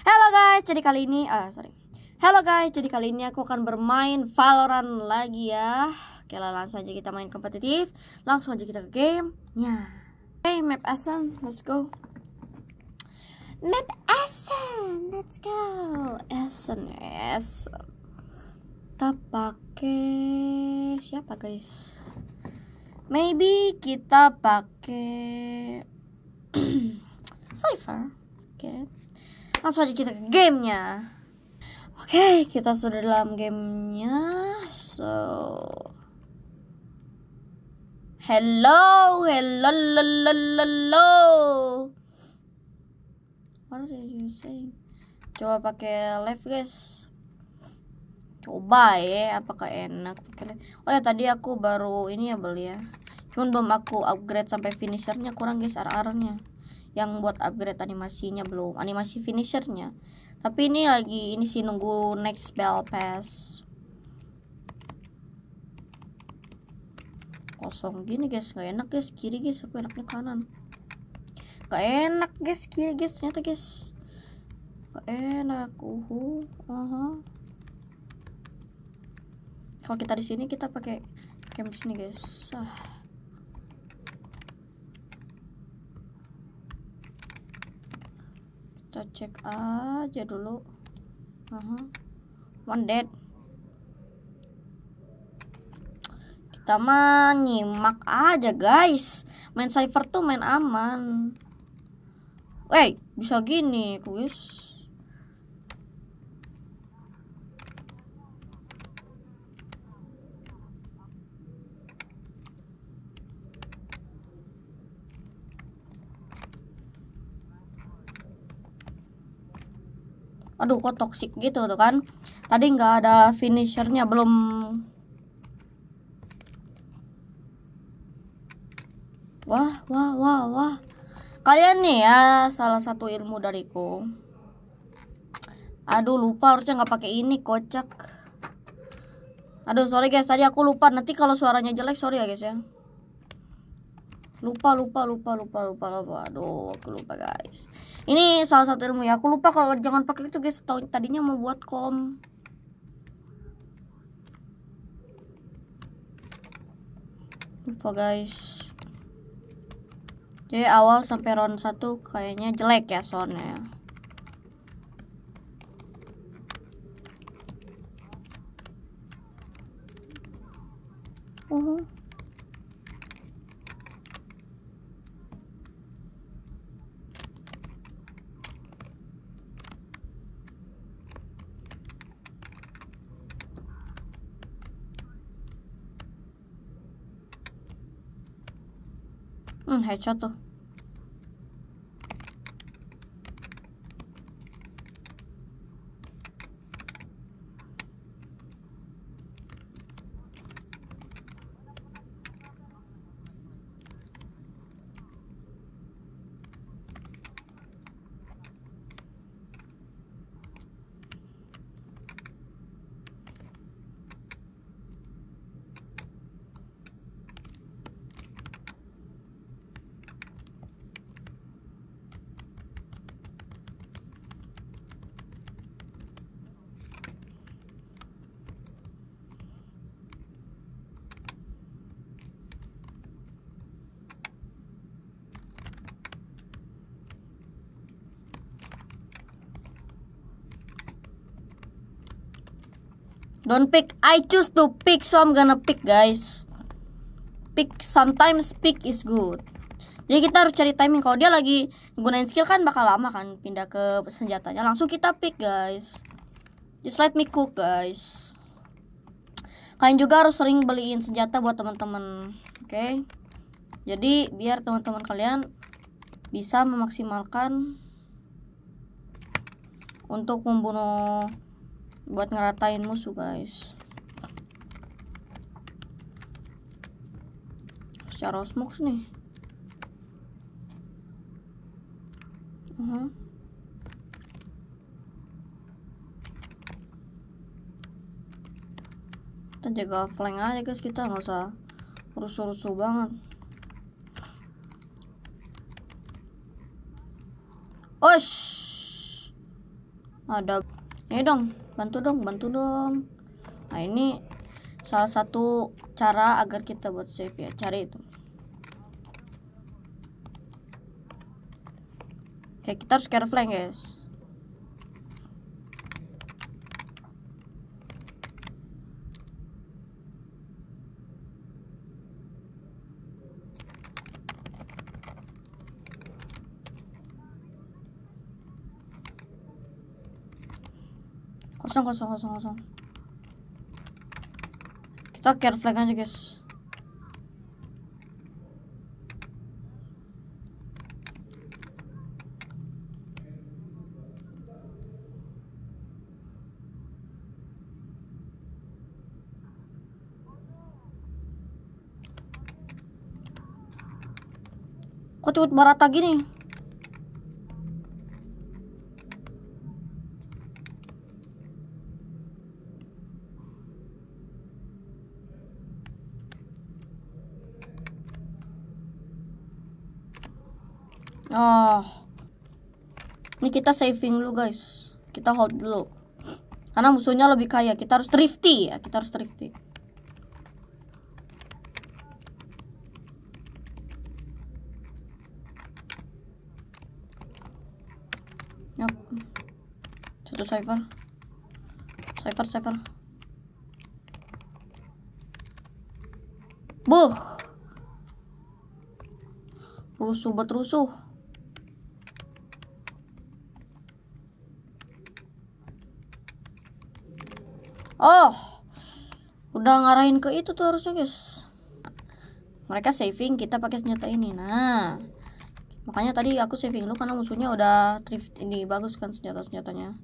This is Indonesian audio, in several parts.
Hello guys, jadi kali ini ah sorry. Hello guys, jadi kali ini aku akan bermain Valorant lagi ya. Oke lah langsung aja kita main kompetitif. Langsung aja kita ke gamenya. Oke, okay, map Asan, let's go. Map Asan, let's go. Asan, Asan. Kita pakai siapa guys? Maybe kita pakai Cypher. Oke. Okay langsung aja kita ke gamenya. Oke okay, kita sudah dalam gamenya. So hello hello hello hello what are you saying? Coba pakai live guys. Coba ya. Apakah enak? Oh ya tadi aku baru ini ya beli ya. Cuman belum aku upgrade sampai finishernya. Kurang guys arah-arahnya yang buat upgrade animasinya belum animasi finishernya. Tapi ini lagi ini sih nunggu next bell pass. Kosong gini guys. Nggak enak guys. Kiri guys. Aku enaknya kanan. Nggak enak guys. Kiri guys. Ternyata guys. Nggak enak. Uhu. Uh kalau kita di sini kita pakai camp sini guys. Ah kita cek aja dulu uh -huh. one dead kita mah nyimak aja guys main cypher tuh main aman Wey, bisa gini, guys. Aduh kok toxic gitu tuh kan. Tadi nggak ada finishernya belum. Wah wah wah wah. Kalian nih ya salah satu ilmu dariku. Aduh lupa harusnya nggak pakai ini kocak. Aduh sorry guys tadi aku lupa. Nanti kalau suaranya jelek sorry ya guys ya lupa lupa lupa lupa lupa lupa. Aduh aku lupa guys. Ini salah satu ilmu ya. Aku lupa kalau jangan pakai itu guys. Tau, tadinya mau buat kom. Lupa guys. Jadi awal sampai round 1 kayaknya jelek ya soalnya uh -huh. Hmm, headshot tuh. Don't pick. I choose to pick, so I'm gonna pick, guys. Pick. Sometimes pick is good. Jadi kita harus cari timing. Kalau dia lagi gunain skill kan bakal lama kan pindah ke senjatanya. Langsung kita pick, guys. Just let me cook, guys. Kalian juga harus sering beliin senjata buat teman-teman. Oke. Okay? Jadi biar teman-teman kalian bisa memaksimalkan untuk membunuh buat ngeratain musuh guys. Secara smoke nih. Uh -huh. kita jaga flank aja guys. Kita nggak usah rusuh-rusuh banget. Osh ada ini dong bantu dong bantu dong. Nah ini salah satu cara agar kita buat save ya. Cari itu. Oke kita harus care flank guys kosong kosong kosong kosong. Kita care flag aja guys. Kok cepet merata gini Oh. Kita saving dulu guys. Kita hold dulu. Karena musuhnya lebih kaya. Kita harus thrifty ya. Kita harus thrifty. Yup. Satu cipher. Cipher, cipher. Buh. Rusuh buat rusuh. Oh, udah ngarahin ke itu tuh harusnya guys. Mereka saving, kita pakai senjata ini. Nah, makanya tadi aku saving lu karena musuhnya udah thrift ini bagus kan senjata senjatanya.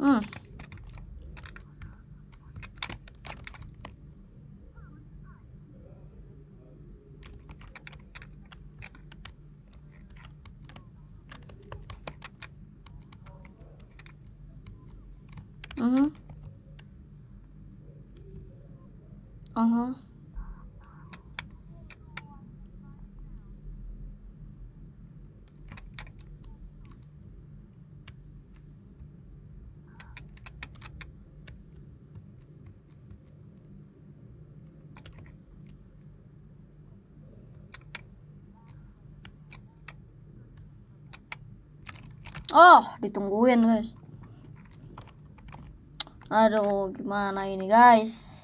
Hmm. Mhm. Oh, ditungguin guys. Aduh, gimana ini guys?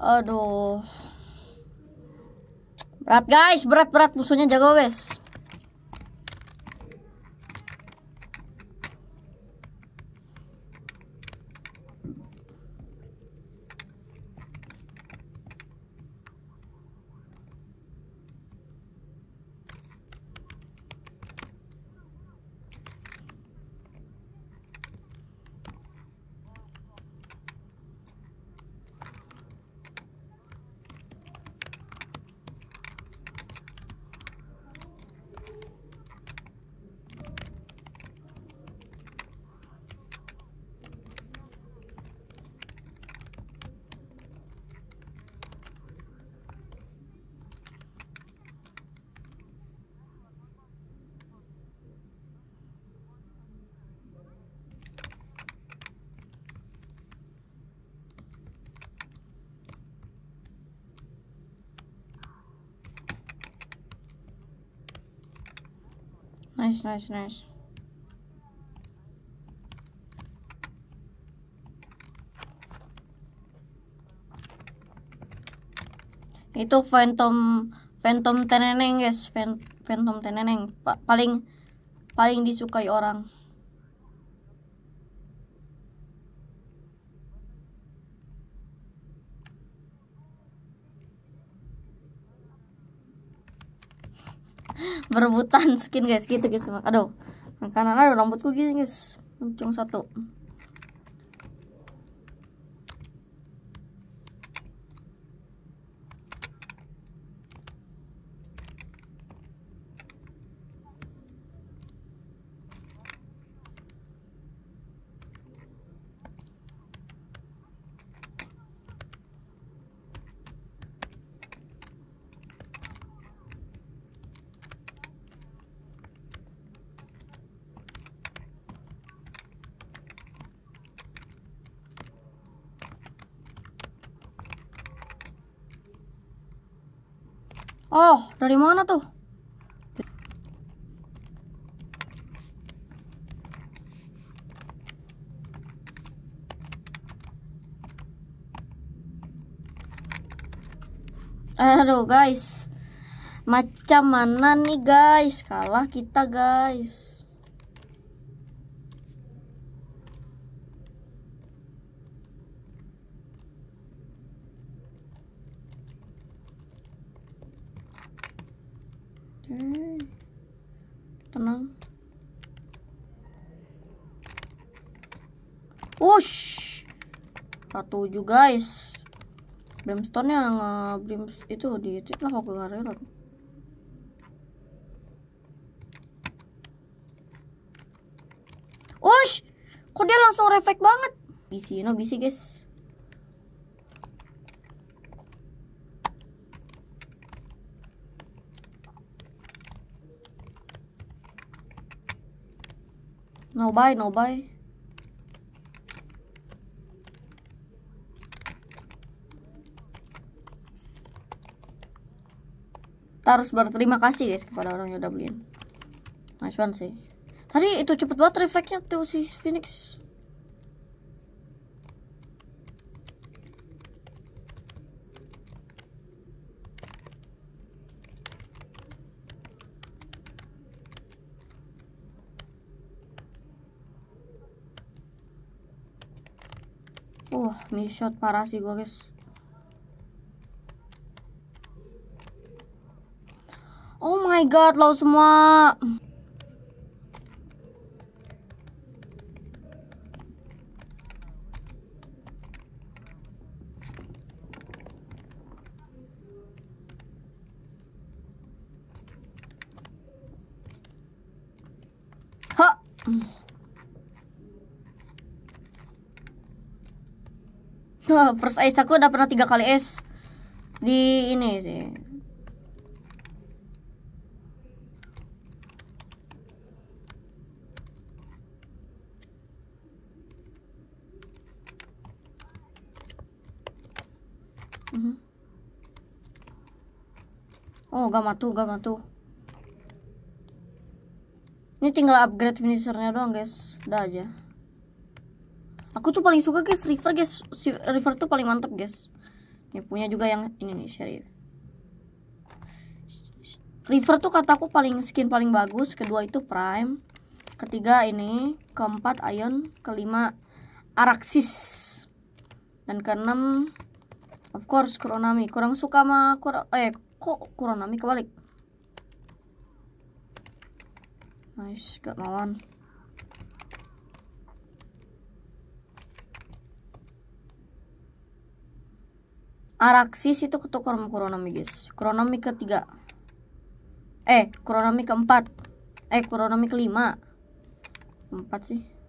Aduh. Berat guys, berat berat musuhnya jago guys. Nice, nice, nice. Itu Phantom Phantom Teneneng guys, Phantom Teneneng pa paling paling disukai orang. Berebutan skin guys. Gitu guys. Aduh. Makanan aduh rambutku gini guys. Muncung satu Oh, dari mana tuh? Aduh guys. Macam mana nih guys? Kalah kita guys satu juga guys brimstone yang uh, brim itu di itu lah aku ngarep Wush kok dia langsung refleks banget? Bisi no bisi guys. No buy, no buy. Kita harus berterima kasih guys kepada orang yang udah beliin. Nice one sih. Tadi itu cepet banget refleksnya tuh si Phoenix. Wah, uh, shot parah sih gue guys. Oh my god, lo semua. Ha. first ice aku udah pernah tiga kali es di ini sih Oh, gak matu, gak matu. Ini tinggal upgrade finishernya doang, guys. Udah aja. Aku tuh paling suka guys river guys. Si river tuh paling mantap guys. Ini punya juga yang ini nih sheriff. River tuh kataku paling skin paling bagus kedua itu prime ketiga ini keempat ion kelima araxis dan keenam of course kuronami kurang suka sama kur eh kok kuronami kebalik? Nice gak mauan Araksis itu ketukar sama Kuronomi guys. Kuronomi ketiga. Eh Kuronomi keempat. Eh Kuronomi kelima. Empat sih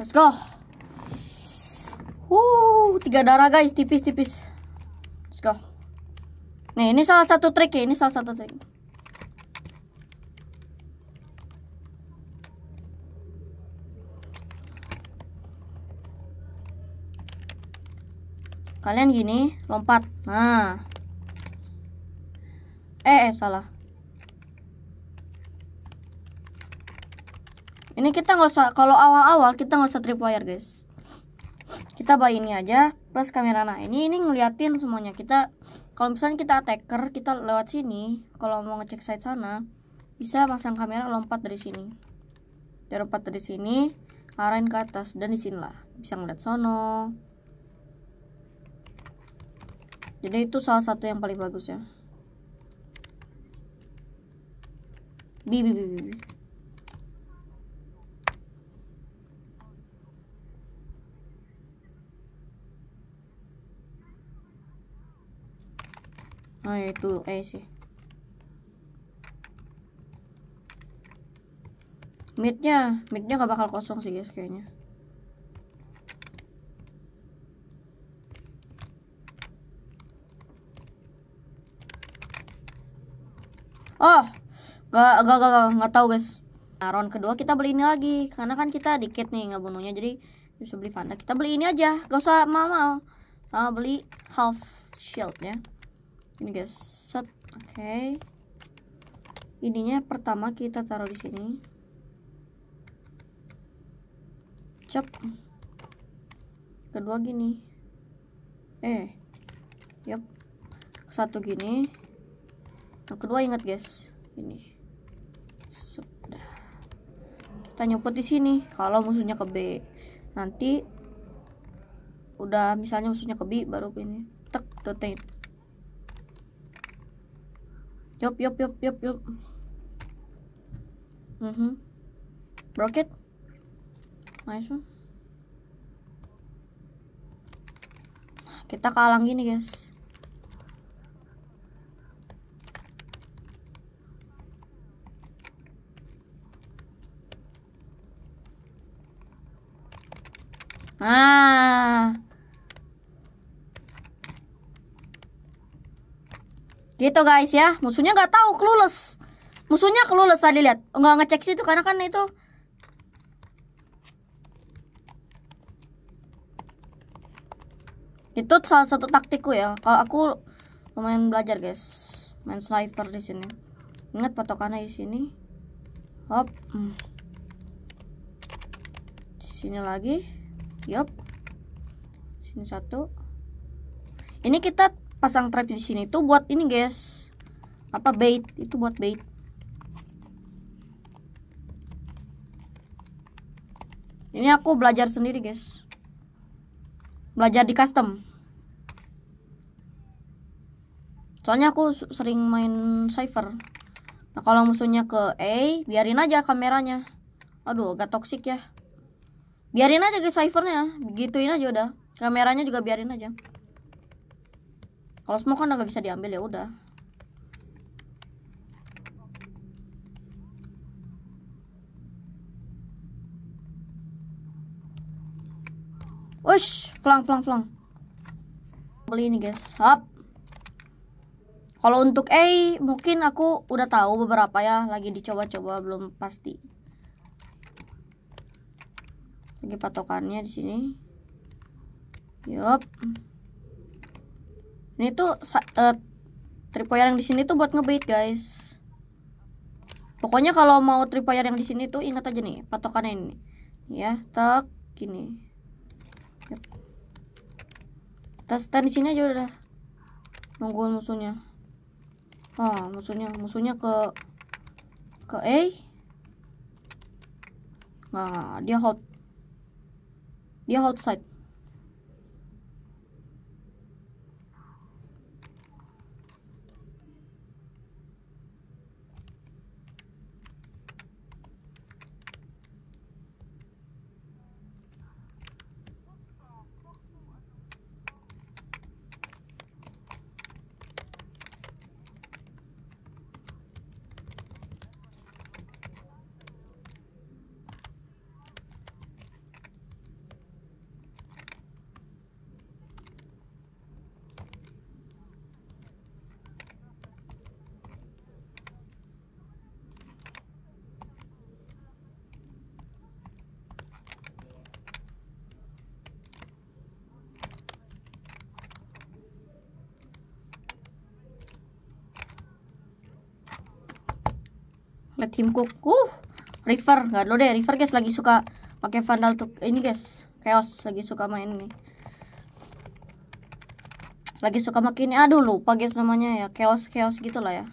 Let's go. Uh, tiga darah guys, tipis-tipis. Let's go. Nih, ini salah satu trik ya, ini salah satu trik. Kalian gini, lompat. Nah. Eh, eh salah. Ini kita nggak usah kalau awal-awal kita nggak usah tripwire guys. Kita bayi ini aja plus kamera. Nah ini ini ngeliatin semuanya. Kita kalau misalnya kita attacker kita lewat sini kalau mau ngecek side sana bisa pasang kamera lompat dari sini. Dia lompat dari sini arahin ke atas dan di lah. Bisa ngeliat sono. Jadi itu salah satu yang paling bagus ya. Bi bi bi, bi. Oh itu eh sih midnya midnya gak bakal kosong sih guys kayaknya Oh, gak gak gak gak, gak tahu guys. Nah, round kedua kita beli ini lagi karena kan kita dikit nih nggak bunuhnya jadi bisa beli Vanda. Kita beli ini aja, gak usah mahal-mahal. Sama beli half shield ya ini guys set. Oke. Okay. ininya pertama kita taruh di sini. Cep kedua gini. Eh yep satu gini. Yang kedua ingat guys. Ini. Sudah. Kita nyopot di sini. Kalau musuhnya ke B. Nanti udah misalnya musuhnya ke B baru ini tek rotate Yup, yup, yup, yup, yup. Mm -hmm. Broke. Nice one. Kita kalang gini, guys. Ah. Gitu guys ya. Musuhnya nggak tahu clueless. Musuhnya clueless tadi lihat. Nggak ngecek situ karena kan itu itu salah satu taktikku ya. Kalau aku lumayan belajar guys. Main sniper di sini. Ingat patokannya di sini. Hop. Di sini lagi. Yup. Sini satu. Ini kita pasang trap di sini tuh buat ini guys. Apa bait? Itu buat bait. Ini aku belajar sendiri guys. Belajar di custom. Soalnya aku sering main cipher nah kalau musuhnya ke A biarin aja kameranya. Aduh agak toxic ya. Biarin aja guys ciphernya begituin aja udah. Kameranya juga biarin aja kalau semua kan nggak bisa diambil ya udah Wush, flang flang flang. Beli ini guys. Hap. Kalau untuk A mungkin aku udah tahu beberapa ya, lagi dicoba-coba belum pasti. Lagi patokannya di sini. Yup ini tuh uh, tripwire yang di sini tuh buat ngebait guys. Pokoknya kalau mau tripwire yang di sini tuh ingat aja nih patokannya ini. Ya tak gini. Yep. kita stand di sini aja udah. Nungguin musuhnya. Oh musuhnya musuhnya ke ke A? Nah dia hold. Dia hold side let him cook uh river nggak lo deh. River guys lagi suka pakai vandal tuh. Ini guys chaos lagi suka main ini. Lagi suka makin aduh lupa guys namanya ya. Chaos chaos gitulah ya.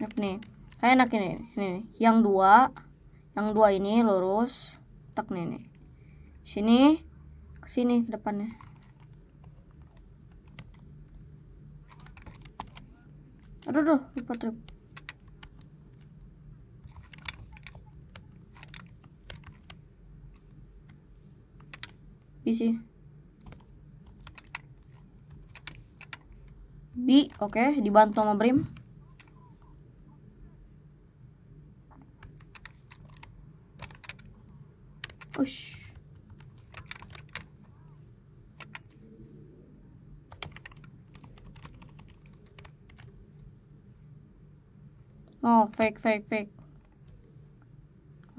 Yap nih. Kayak enak ini ini nih. yang dua yang dua ini lurus. Tak nih nih. Sini sini ke depannya. Aduh aduh lupa trip. Bisa. B oke okay, dibantu sama Brim. Ush. Oh, fake, fake, fake.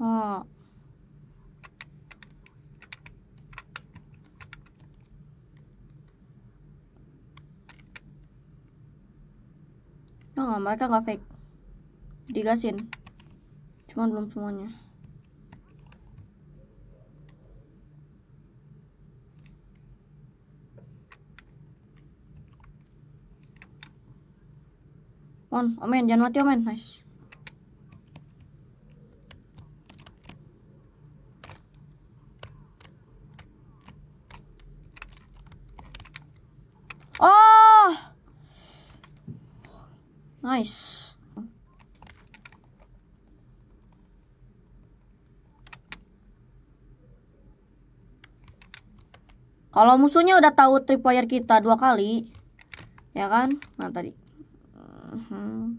Oh. Oh, mereka nggak fake. Digasin. Cuman belum semuanya. On, omen, jangan mati omen, nice. Oh, nice. Kalau musuhnya udah tahu tripwire kita dua kali, ya kan? Nah tadi Hmm.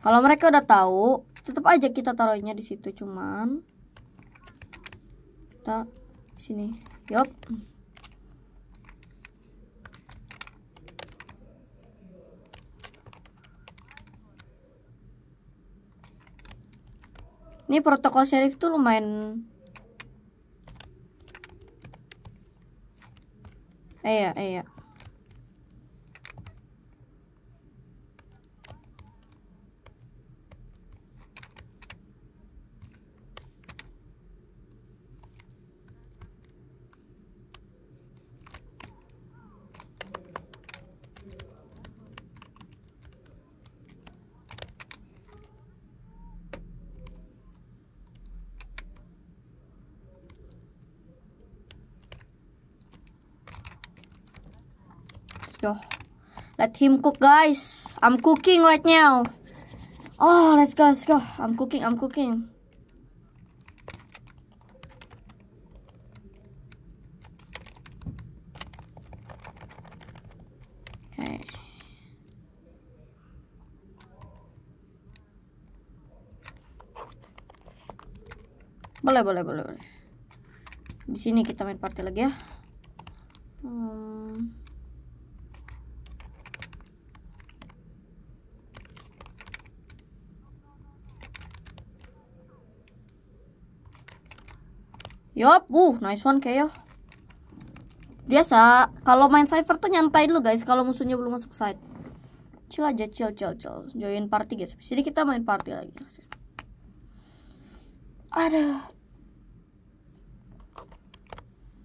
Kalau mereka udah tahu, tetap aja kita taruhnya di situ cuman kita sini. Yup. Ini protokol sheriff tuh lumayan Eh ya, go. Let him cook, guys. I'm cooking right now. Oh, let's go, let's go. I'm cooking, I'm cooking. Okay. Boleh, boleh, boleh, boleh. Di sini kita main party lagi ya. Hmm. Yup, uh, nice one kayak Biasa, kalau main cypher tuh nyantai dulu guys, kalau musuhnya belum masuk site. Chill aja, chill, chill, chill. Join party guys. Sini kita main party lagi. Ada.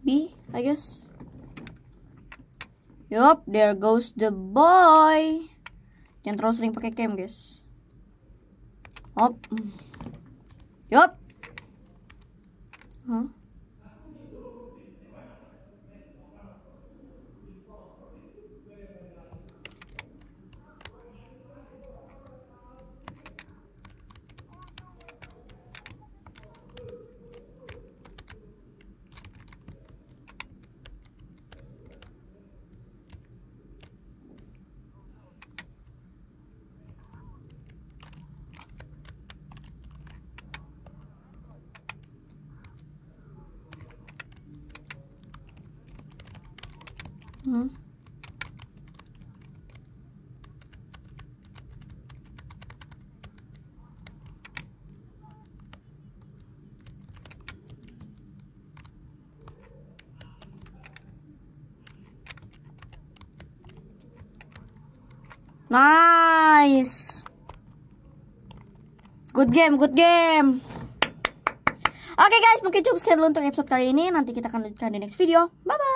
B, I guess. Yup, there goes the boy. Jangan terlalu sering pakai cam, guys. Hop. Yup. Huh? Hmm. Nice. Good game, good game. Oke okay guys, mungkin cukup sekian dulu untuk episode kali ini. Nanti kita akan lanjutkan di next video. Bye bye.